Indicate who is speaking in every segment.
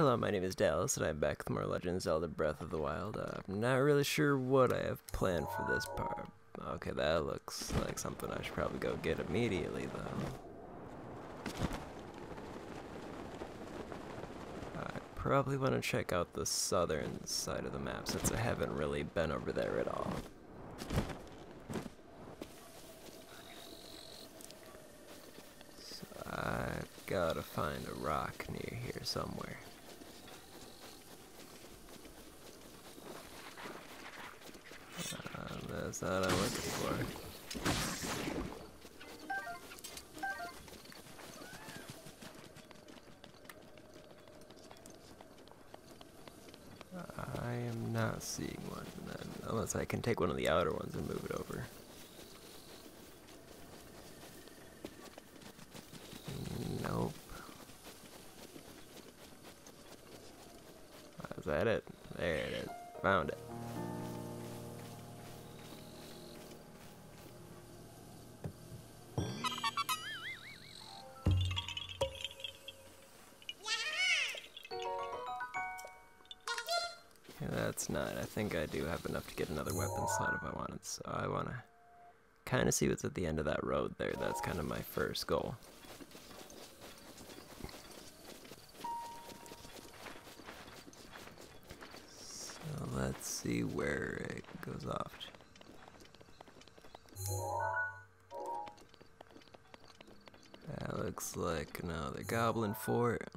Speaker 1: Hello, my name is Dallas, and I'm back with more Legend Zelda Breath of the Wild. Uh, I'm not really sure what I have planned for this part. Okay, that looks like something I should probably go get immediately, though. I probably want to check out the southern side of the map since I haven't really been over there at all. So I've got to find a rock near here somewhere. Uh, that's not what I'm looking for. I am not seeing one, then, unless I can take one of the outer ones and move it over. That's not. I think I do have enough to get another weapon slot if I wanted, so I want to kind of see what's at the end of that road there. That's kind of my first goal. So let's see where it goes off. That looks like another goblin fort.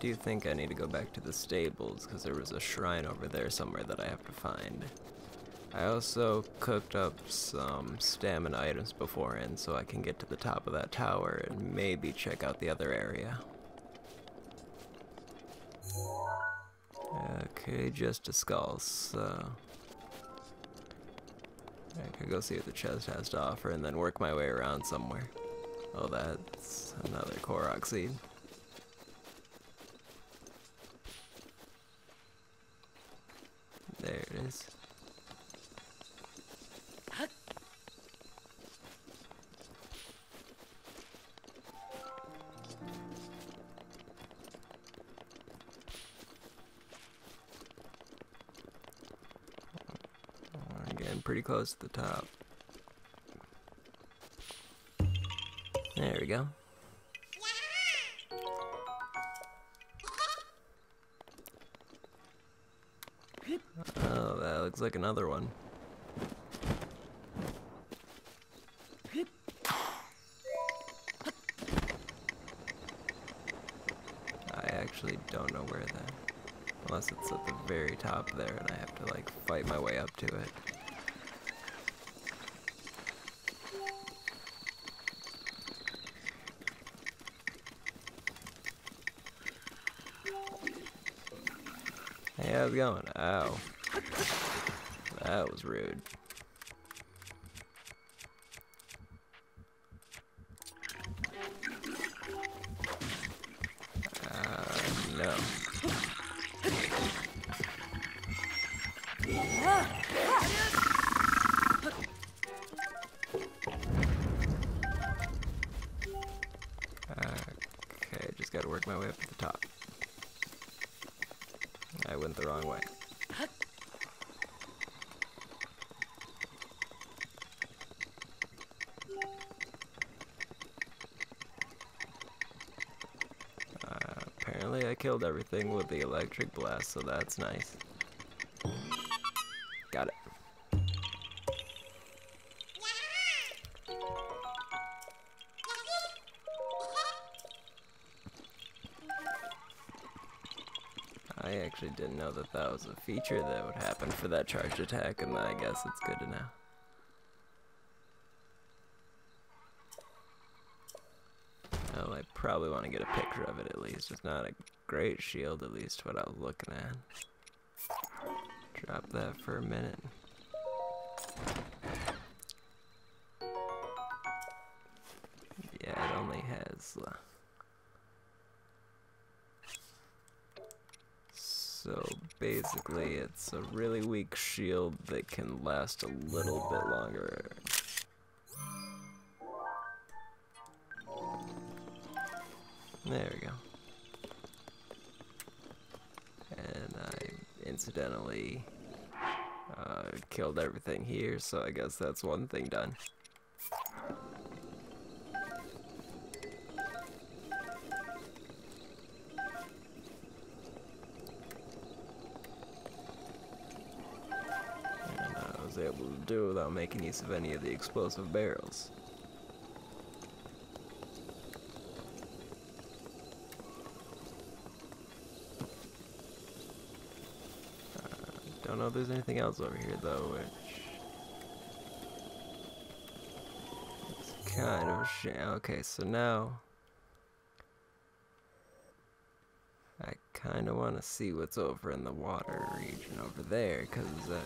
Speaker 1: Do you think I need to go back to the stables because there was a shrine over there somewhere that I have to find. I also cooked up some stamina items beforehand so I can get to the top of that tower and maybe check out the other area. Okay, just a skull, so... I could go see what the chest has to offer and then work my way around somewhere. Oh, that's another Korok seed. There it is. Getting pretty close to the top. There we go. Looks like another one. I actually don't know where that. Unless it's at the very top there and I have to like fight my way up to it. Hey, how's it going? Ow. Was rude. Uh, no. Okay, just gotta work my way up to the top. I went the wrong way. Uh, apparently I killed everything with the electric blast, so that's nice. Got it. I actually didn't know that that was a feature that would happen for that charged attack, and I guess it's good to know. Oh, I probably want to get a picture of it at least. It's not a great shield, at least what I was looking at. Drop that for a minute. Yeah, it only has. Uh, So basically, it's a really weak shield that can last a little bit longer. There we go. And I incidentally uh, killed everything here, so I guess that's one thing done. And I was able to do without making use of any of the explosive barrels. If there's anything else over here though, which it's kind of a shame. Okay, so now I kind of want to see what's over in the water region over there, because uh,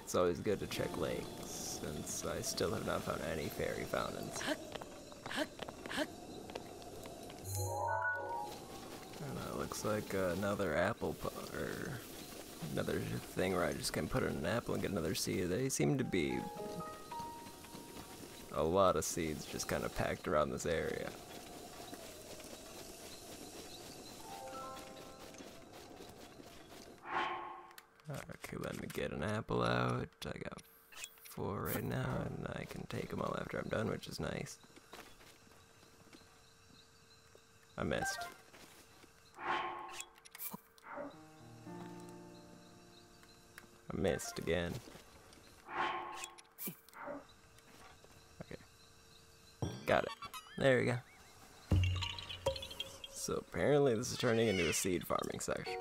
Speaker 1: it's always good to check lakes, since I still have not found any fairy fountains. And that looks like another apple or another thing where I just can put in an apple and get another seed. They seem to be a lot of seeds just kind of packed around this area. Okay, let me get an apple out. I got four right now, and I can take them all after I'm done, which is nice. I missed. Missed again. Okay. Got it. There we go. So apparently this is turning into a seed farming section.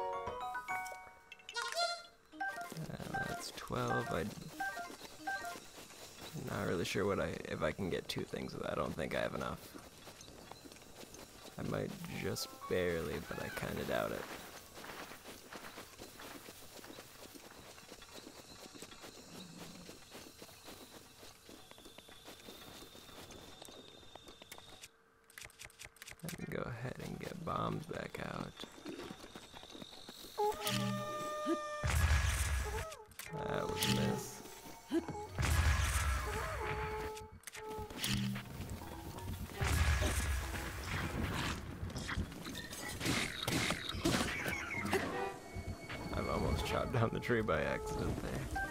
Speaker 1: And that's 12. I'm not really sure what I if I can get two things with that. I don't think I have enough. I might just barely, but I kind of doubt it. Let me go ahead and get bombs back out. That was a miss. I've almost chopped down the tree by accident there.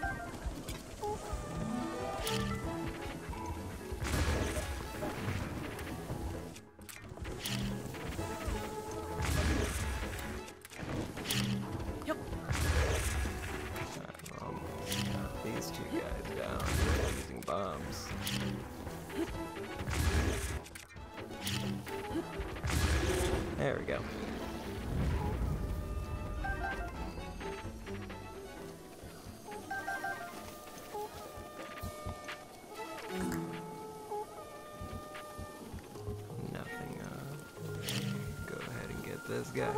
Speaker 1: This guy.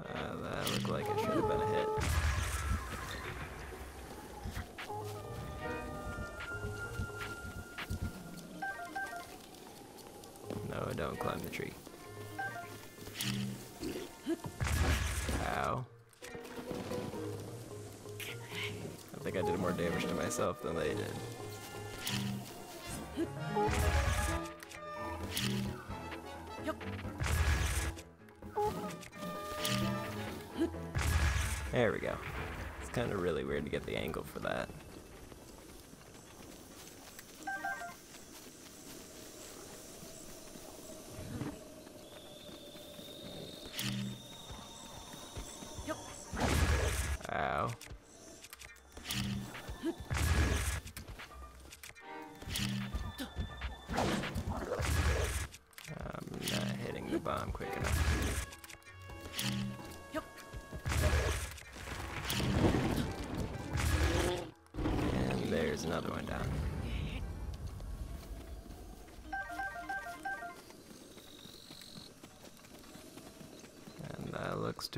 Speaker 1: Uh, that looked like it should have been a hit. No, don't climb the tree. Ow. I think I did more damage to myself than they did. There we go. It's kind of really weird to get the angle for that.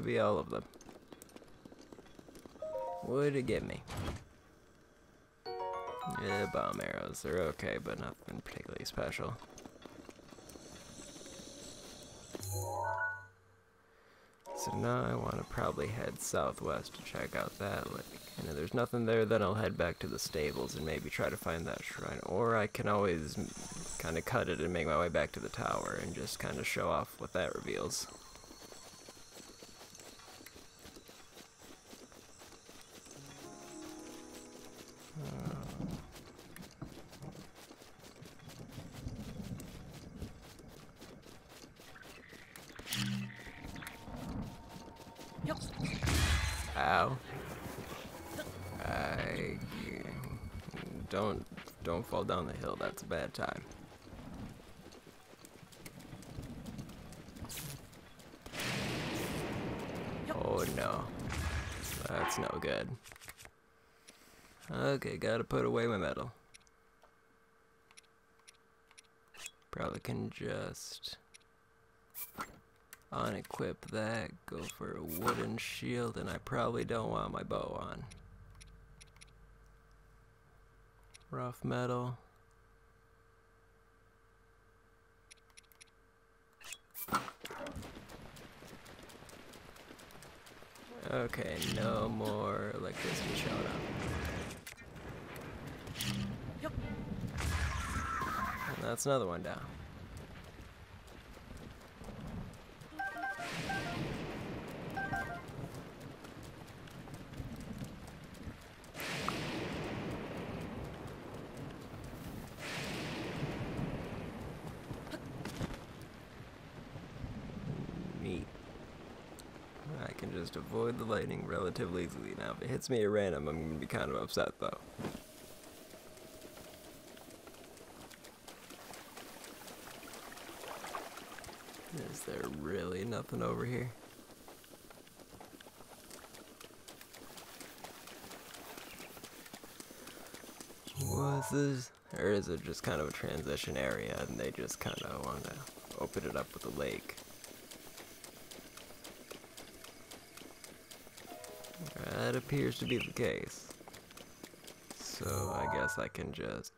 Speaker 1: Be all of them. What'd it get me? Yeah, bomb arrows. They're okay, but nothing particularly special. so now I want to probably head southwest to check out that lake. And if there's nothing there, then I'll head back to the stables and maybe try to find that shrine. Or I can always kind of cut it and make my way back to the tower and just kind of show off what that reveals. Okay, gotta put away my metal. Probably can just unequip that, go for a wooden shield, and I probably don't want my bow on. Rough metal. Okay, no more electricity showing up. And that's another one down. Neat. I can just avoid the lightning relatively easily now. If it hits me at random, I'm gonna be kind of upset though. Is there really nothing over here? Was this, or is it just kind of a transition area and they just kind of want to open it up with a lake? That appears to be the case. So I guess I can just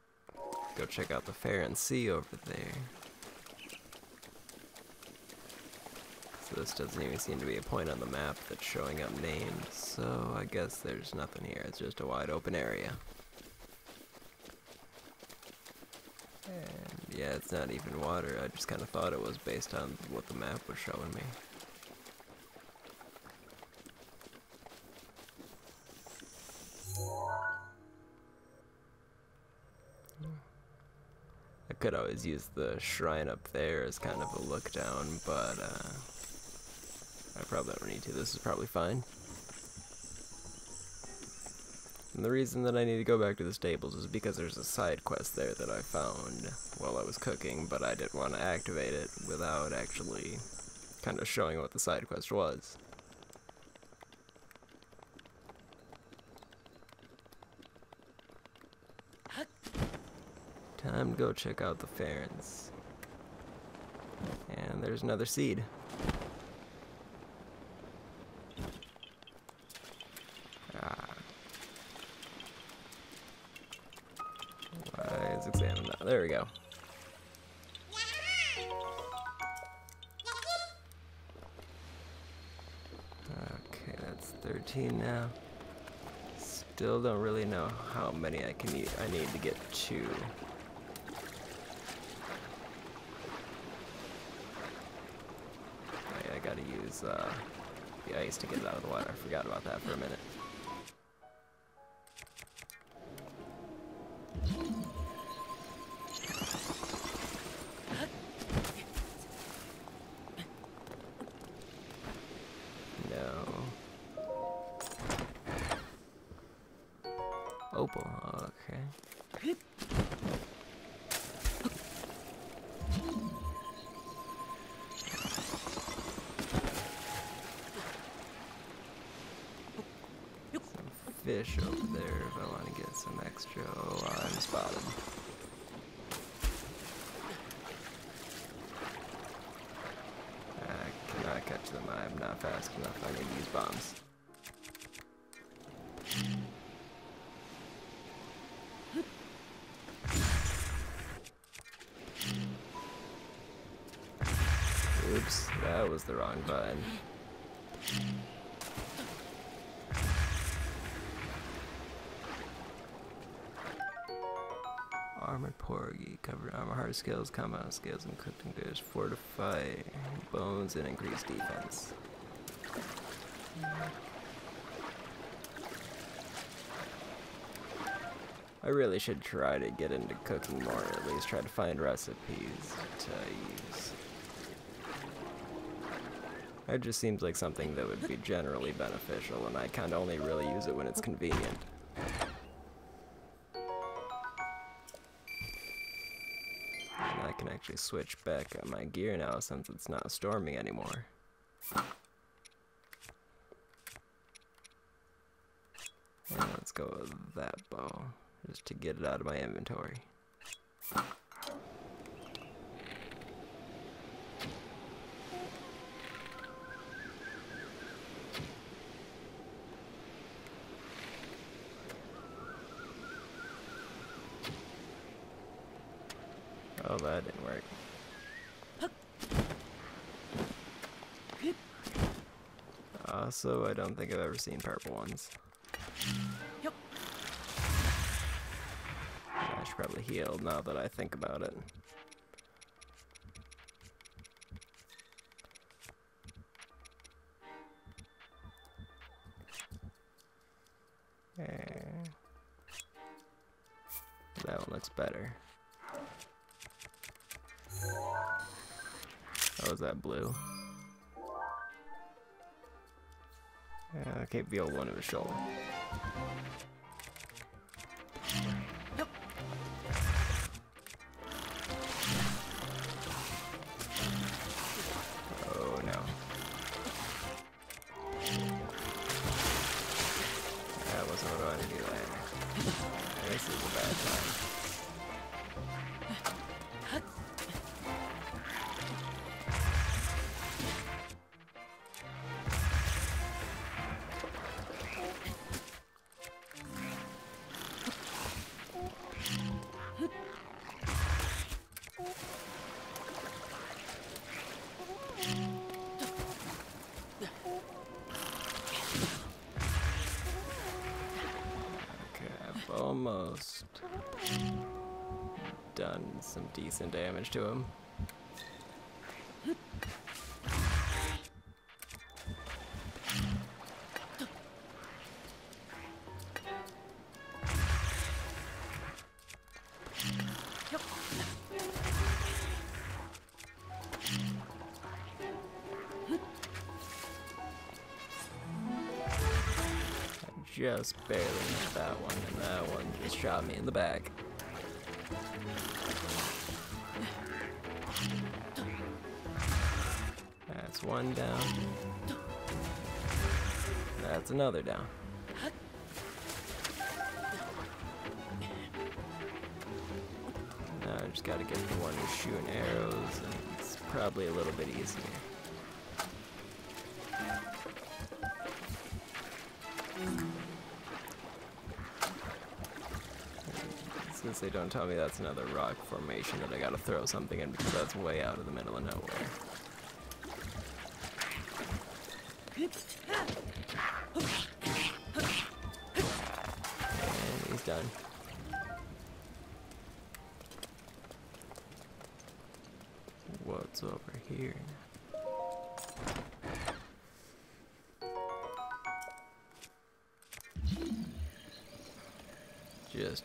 Speaker 1: go check out the fair and see over there. So this doesn't even seem to be a point on the map that's showing up named, so I guess there's nothing here. It's just a wide open area. And yeah, it's not even water. I just kind of thought it was based on what the map was showing me. Could always use the shrine up there as kind of a look down, but uh, I probably don't need to. This is probably fine. And the reason that I need to go back to the stables is because there's a side quest there that I found while I was cooking, but I didn't want to activate it without actually kind of showing what the side quest was. Time to go check out the Farrens. And there's another seed. Ah. Is examine that? There we go. Okay, that's 13 now. Still don't really know how many I can eat. I need to get two. I, I gotta use uh, the ice to get it out of the water. I forgot about that for a minute. That was the wrong button. Armored porgy, covered armor, hard skills, compound skills, and cooking dish, fortify bones, and increase defense. I really should try to get into cooking more, or at least try to find recipes to use. It just seems like something that would be generally beneficial, and I kind of only really use it when it's convenient. And I can actually switch back my gear now since it's not storming anymore. And let's go with that bow just to get it out of my inventory. Oh, that didn't work. Uh, also, I don't think I've ever seen purple ones. I should probably heal now that I think about it. I can't feel one of his shoulder. Almost done some decent damage to him. Just barely missed that one, and that one just shot me in the back. That's one down. That's another down. Now I just gotta get the one who's shooting arrows, and it's probably a little bit easier. Since they don't tell me that's another rock formation that I gotta throw something in because that's way out of the middle of nowhere. And he's done. What's over here?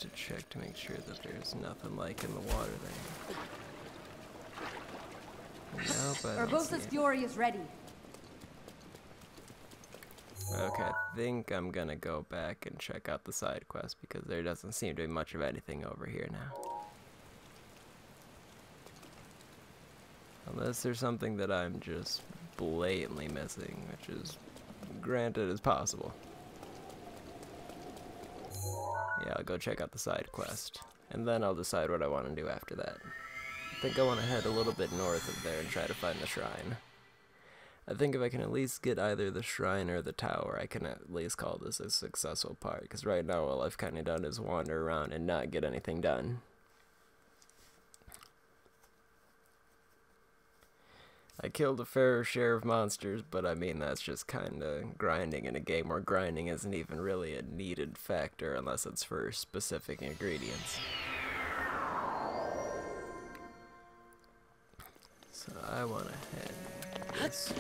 Speaker 1: To check to make sure that there's nothing like in the water there. Nope,
Speaker 2: Urbosa's Fury is ready.
Speaker 1: Okay, I think I'm gonna go back and check out the side quest because there doesn't seem to be much of anything over here now. Unless there's something that I'm just blatantly missing, which is granted is possible. Yeah, I'll go check out the side quest. And then I'll decide what I want to do after that. I think I want to head a little bit north of there and try to find the shrine. I think if I can at least get either the shrine or the tower, I can at least call this a successful part. Because right now all I've kind of done is wander around and not get anything done. I killed a fair share of monsters, but I mean that's just kinda grinding in a game where grinding isn't even really a needed factor unless it's for specific ingredients. So I wanna head this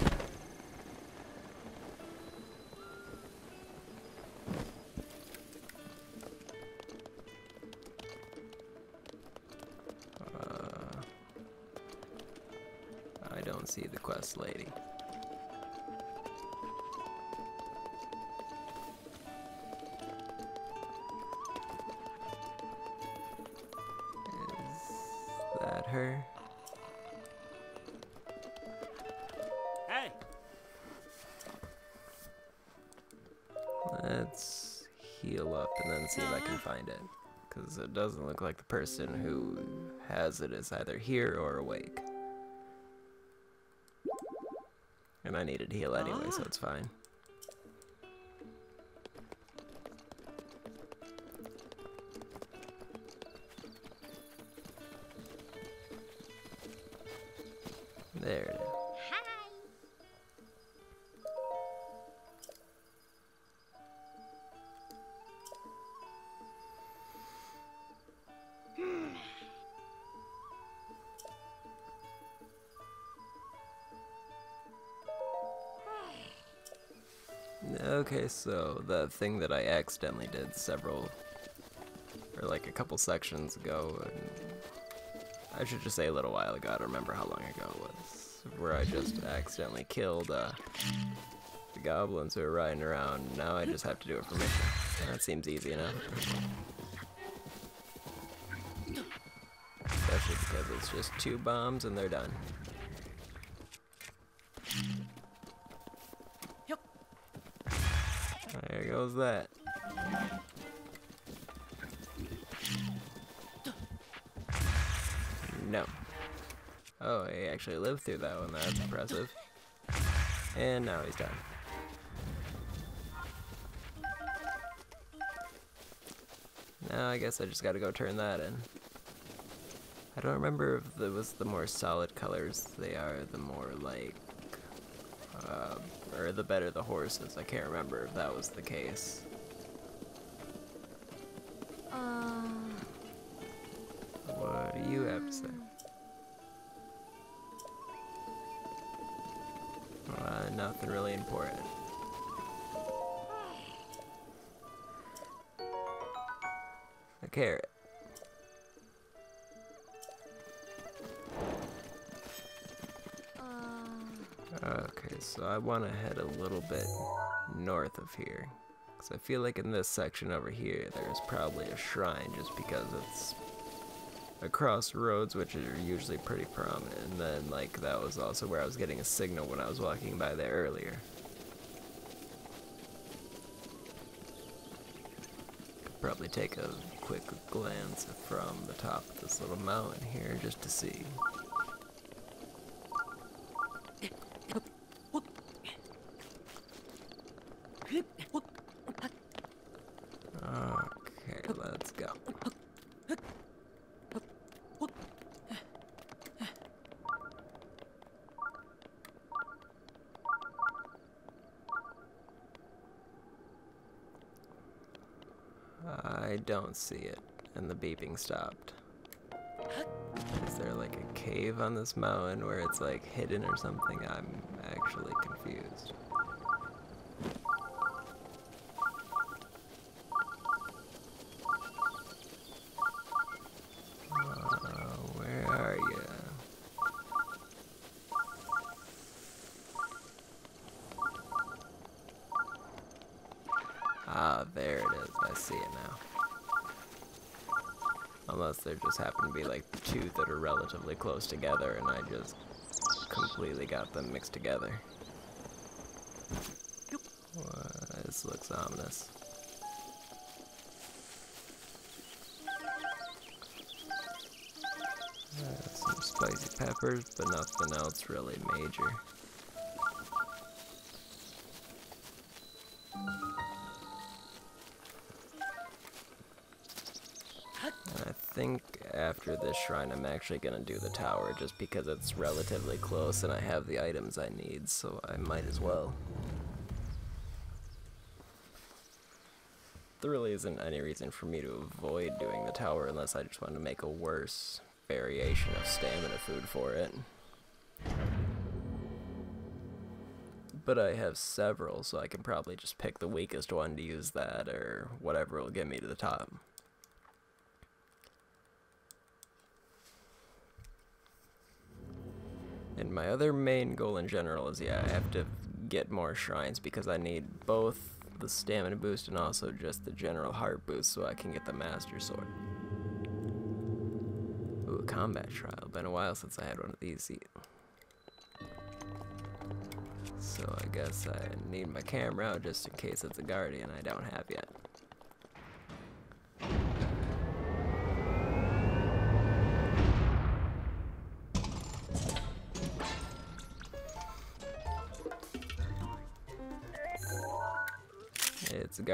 Speaker 1: see the quest lady. Is that her?
Speaker 2: Hey!
Speaker 1: Let's heal up and then see if I can find it. Because it doesn't look like the person who has it is either here or awake. I needed heal anyway, so ah. it's fine. There it is. Okay, so the thing that I accidentally did several, or like a couple sections ago, I should just say a little while ago, I don't remember how long ago it was, where I just accidentally killed uh, the goblins who were riding around. Now I just have to do it for mission. That seems easy enough. Especially because it's just two bombs and they're done. Goes that. No. Oh, he actually lived through that one. That's impressive. And now he's done. Now I guess I just gotta go turn that in. I don't remember if it was the more solid colors they are, the more like uh, or the better the horses. I can't remember if that was the case. Of here. Because I feel like in this section over here, there's probably a shrine just because it's across roads, which are usually pretty prominent. And then, like, that was also where I was getting a signal when I was walking by there earlier. Could probably take a quick glance from the top of this little mountain here just to see. Okay, let's go. I don't see it, and the beeping stopped. Is there like a cave on this mountain where it's like hidden or something? I'm actually confused. Just happen to be like two that are relatively close together and I just completely got them mixed together. Wha- this looks ominous. Uh, some spicy peppers, but nothing else really major. Think after this shrine, I'm actually gonna do the tower just because it's relatively close and I have the items I need, so I might as well. There really isn't any reason for me to avoid doing the tower unless I just want to make a worse variation of stamina food for it. But I have several, so I can probably just pick the weakest one to use that, or whatever will get me to the top. And my other main goal in general is, yeah, I have to get more shrines because I need both the stamina boost and also just the general heart boost so I can get the master sword. Ooh, a combat trial. Been a while since I had one of these. So I guess I need my camera out just in case it's a guardian I don't have yet.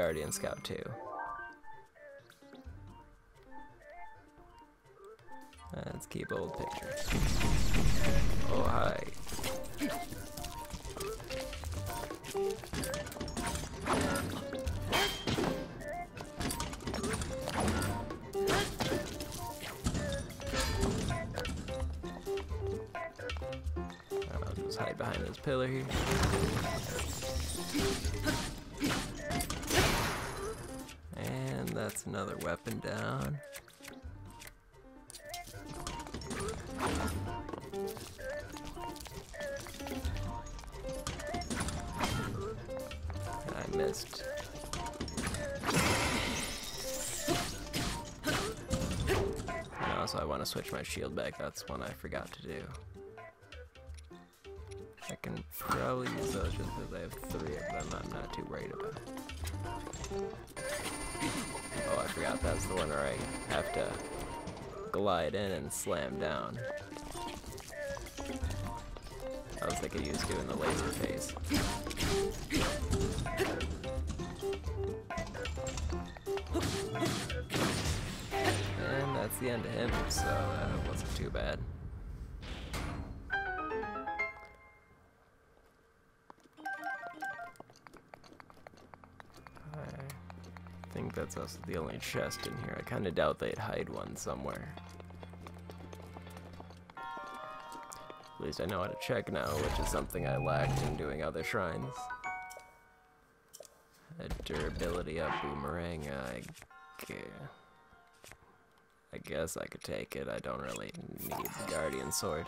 Speaker 1: Guardian Scout too. Let's keep old pictures. Oh, hi. I'll just hide behind this pillar here. That's another weapon down. I missed. And also I want to switch my shield back, that's one I forgot to do. I can probably use those just because I have three of them I'm not too worried about. Oh, I forgot that's the one where I have to glide in and slam down. I was thinking he was doing the laser phase. And that's the end of him, so that wasn't too bad. That's the only chest in here. I kind of doubt they'd hide one somewhere. At least I know how to check now, which is something I lacked in doing other shrines. A durability up boomerang, I. I guess I could take it. I don't really need the guardian sword.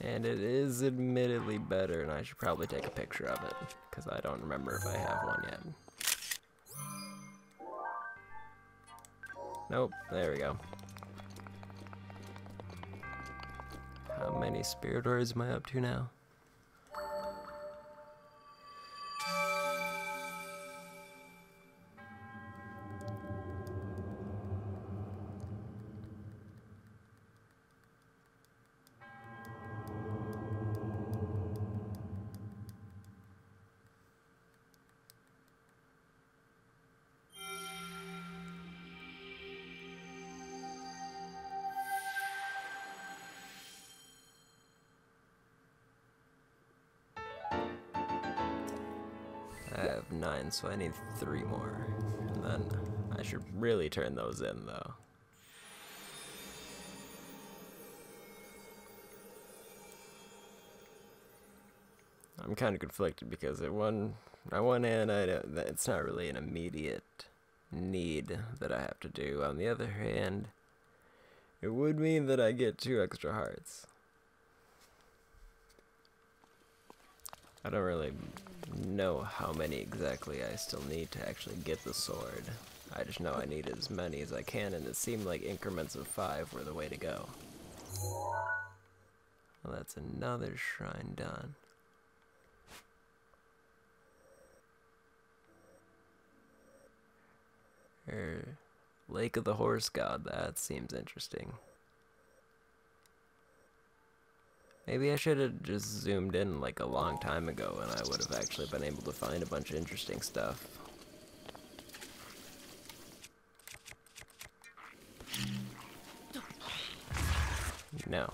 Speaker 1: And it is admittedly better, and I should probably take a picture of it, because I don't remember if I have one yet. Nope, there we go. How many spirit orbs am I up to now? I nine, so I need three more. And then I should really turn those in, though. I'm kind of conflicted because at one, on one hand, I don't, it's not really an immediate need that I have to do. On the other hand, it would mean that I get two extra hearts. I don't really know how many exactly I still need to actually get the sword. I just know I need as many as I can, and it seemed like increments of five were the way to go. Well, that's another shrine done. Er, Lake of the Horse God, that seems interesting. Maybe I should have just zoomed in like a long time ago and I would have actually been able to find a bunch of interesting stuff. No.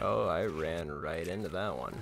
Speaker 1: Oh, I ran right into that one.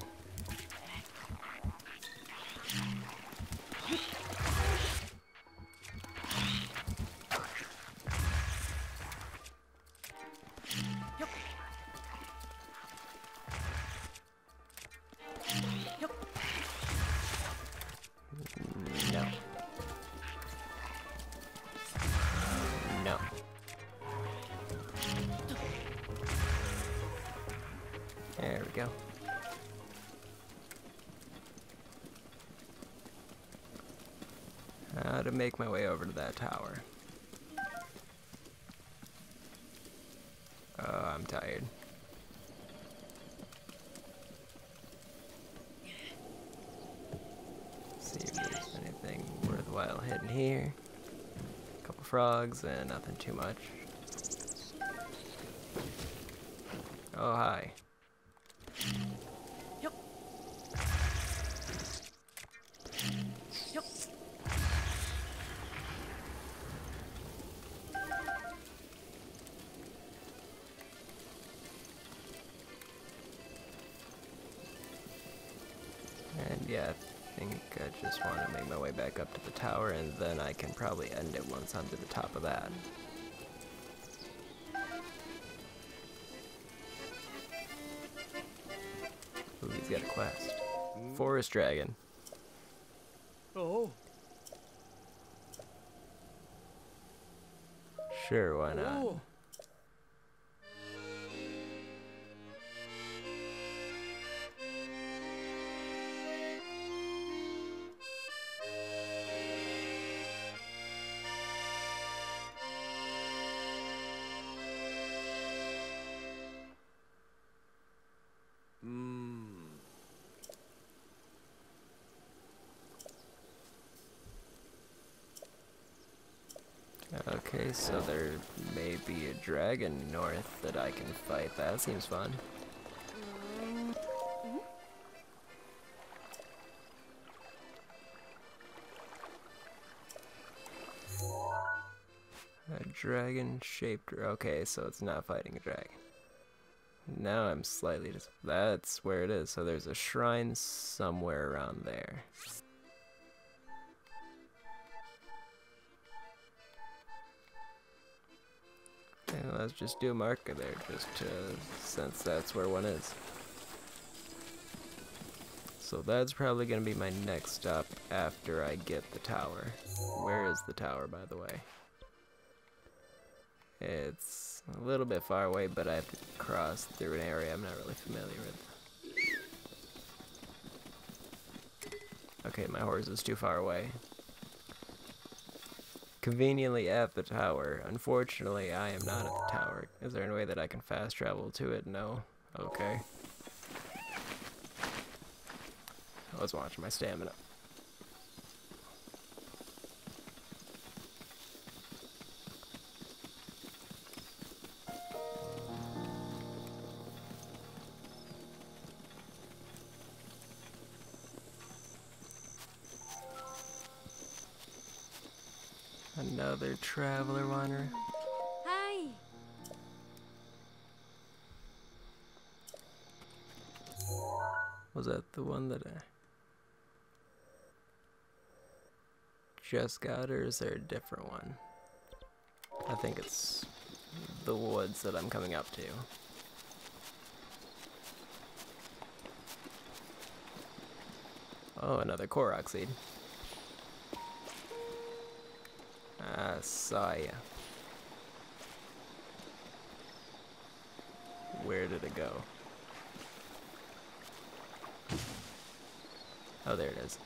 Speaker 1: Frogs and nothing too much. Oh, hi. Just want to make my way back up to the tower and then I can probably end it once I'm to the top of that. Ooh, he's got a quest. Hmm? Forest Dragon.
Speaker 2: Oh.
Speaker 1: Sure, why not?
Speaker 2: Oh,
Speaker 1: so there may be a dragon north that I can fight. That seems fun. A dragon shaped. Okay, so it's not fighting a dragon. Now I'm slightly dis- That's where it is. So there's a shrine somewhere around there. And let's just do a marker there, just to, since that's where one is. So that's probably going to be my next stop after I get the tower. Where is the tower, by the way? It's a little bit far away, but I have to cross through an area I'm not really familiar with. Okay, my horse is too far away. Conveniently at the tower. Unfortunately, I am not at the tower. Is there any way that I can fast travel to it? No. Okay. I was watching my stamina. Another traveler wanderer.
Speaker 3: Hi.
Speaker 1: Was that the one that I just got, or is there a different one? I think it's the woods that I'm coming up to. Oh, another Korok seed. I saw ya. Where did it go? Oh, there it is.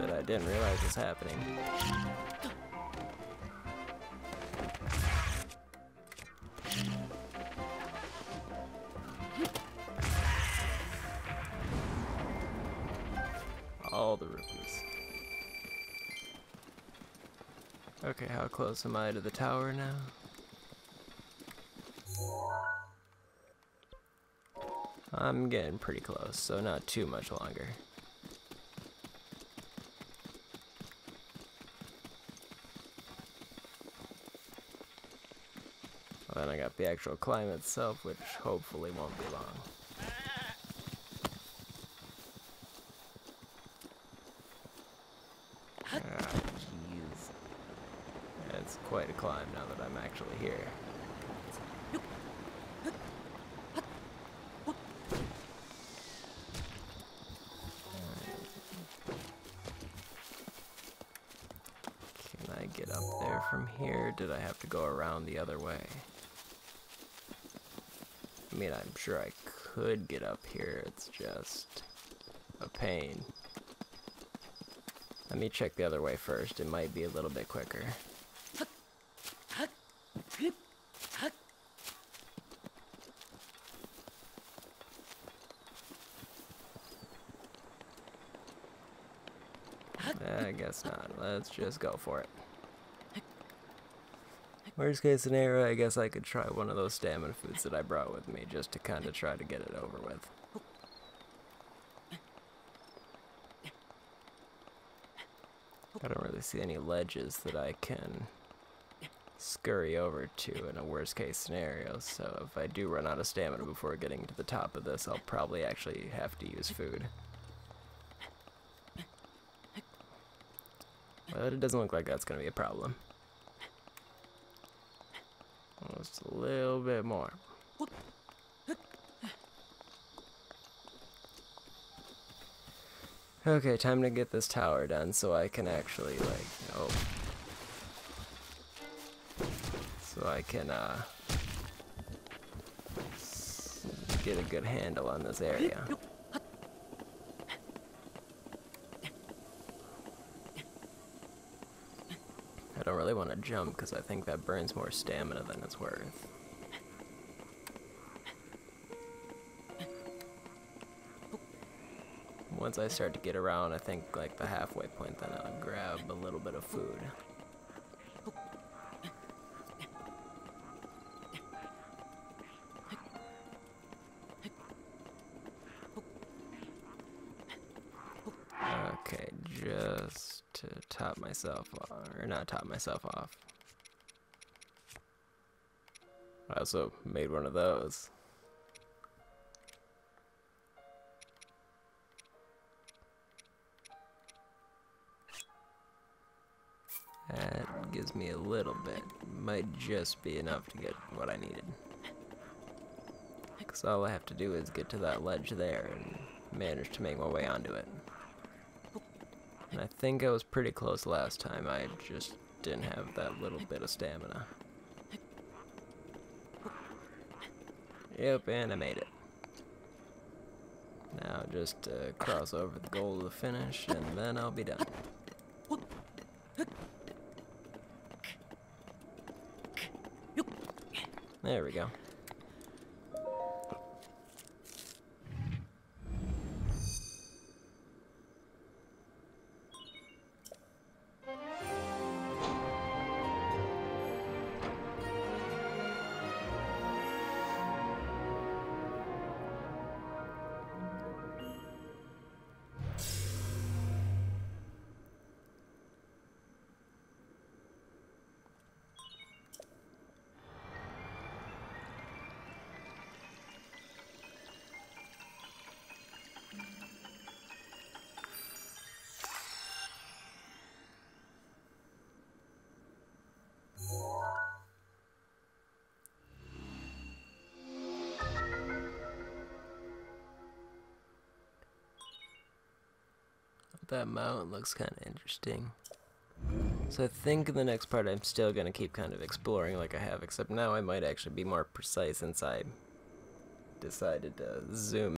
Speaker 1: That I didn't realize was happening. all the rupees. Okay, how close am I to the tower now? I'm getting pretty close, so not too much longer. Then the actual climb itself, which hopefully won't be long. Ah. It's quite a climb now that I'm actually here. Can I get up there from here? Did I have to go around the other way? Mean, I'm sure I could get up here, it's just a pain. Let me check the other way first, it might be a little bit quicker. Eh, I guess not. Let's just go for it. Worst case scenario, I guess I could try one of those stamina foods that I brought with me just to kind of try to get it over with. I don't really see any ledges that I can scurry over to in a worst case scenario, so if I do run out of stamina before getting to the top of this, I'll probably actually have to use food. But it doesn't look like that's going to be a problem. Just a little bit more. Okay, time to get this tower done so I can actually, like, oh. So I can, uh, get a good handle on this area. I don't really want to jump because I think that burns more stamina than it's worth. Once I start to get around, I think like the halfway point, then I'll grab a little bit of food. Okay, just to top myself off, or not top myself off. I also made one of those. Me a little bit. Might just be enough to get what I needed. Because all I have to do is get to that ledge there and manage to make my way onto it. And I think I was pretty close last time, I just didn't have that little bit of stamina. Yep, and I made it. Now just uh, cross over the goal to the finish, and then I'll be done. There we go. That mountain looks kind of interesting. So I think in the next part I'm still going to keep kind of exploring like I have, except now I might actually be more precise since I decided to zoom